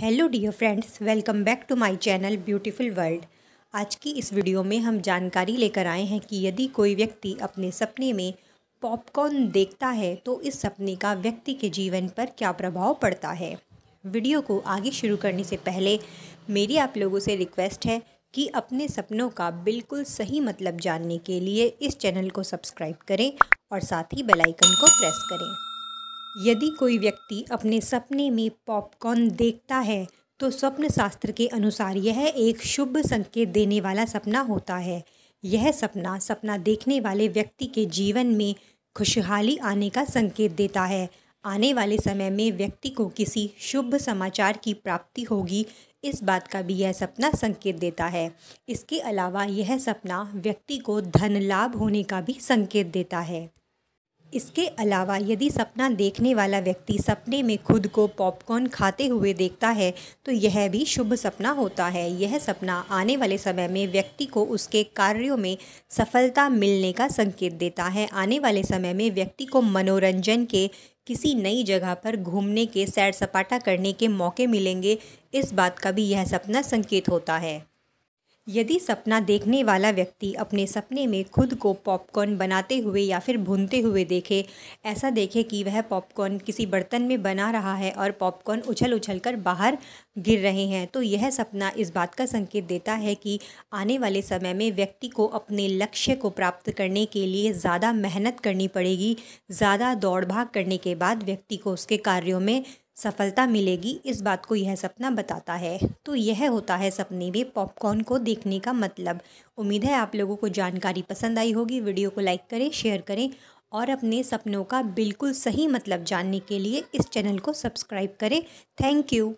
Hello dear friends welcome back to my channel beautiful world आज की इस video में हम जानकारी लेकर आए हैं कि यदि कोई व्यक्ति अपने सपने में पॉपकॉर्न देखता है तो इस सपने का व्यक्ति के जीवन पर क्या प्रभाव पड़ता है? वीडियो को आगे शुरू करने से पहले, मेरी आप लोगों से रिक्वेस्ट है कि अपने सपनों का बिल्कुल सही मतलब जानने के लिए इस चैनल को सब्सक्राइब करें और साथ ही बेलाइकन को प्रेस करें। यदि कोई व्यक्ति अपने सपने में पॉपकॉर्न देखता है तो स्वप्न शास्त्र के अनुसार यह एक शुभ संकेत देने वाला सपना होता है। यह सपना सपना देखने वाले व्यक्ति के जीवन में खुशहाली आने का संकेत देता है। आने वाले समय में व्यक्ति को किसी शुभ समाचार की प्राप्ति होगी, इस बात का भी यह सपना संकेत देता है। इसके अलावा यह सपना व्यक्ति को धन लाभ होने का भी संकेत देता है। इसके अलावा यदि सपना देखने वाला व्यक्ति सपने में खुद को पॉपकॉर्न खाते हुए देखता है तो यह भी शुभ सपना होता है। यह सपना आने वाले समय में व्यक्ति को उसके कार्यों में सफलता मिलने का संकेत देता है। आने वाले समय में व्यक्ति को मनोरंजन के किसी नई जगह पर घूमने के सैर सपाटा करने के मौके मिलेंगे। इस बात का भी यह सपना संकेत होता है। यदि सपना देखने वाला व्यक्ति अपने सपने में खुद को पॉपकॉर्न बनाते हुए या फिर भूनते हुए देखे, ऐसा देखे कि वह पॉपकॉर्न किसी बर्तन में बना रहा है और पॉपकॉर्न उछल उछल कर बाहर गिर रहे हैं तो यह सपना इस बात का संकेत देता है कि आने वाले समय में व्यक्ति को अपने लक्ष्य को प्राप्त करने के लिए ज़्यादा मेहनत करनी पड़ेगी, ज़्यादा दौड़ भाग करने के बाद व्यक्ति को उसके कार्यों में सफलता मिलेगी, इस बात को यह सपना बताता है। तो यह होता है सपने में पॉपकॉर्न को देखने का मतलब। उम्मीद है आप लोगों को जानकारी पसंद आई होगी। वीडियो को लाइक करें शेयर करें और अपने सपनों का बिल्कुल सही मतलब जानने के लिए इस चैनल को सब्सक्राइब करें। Thank you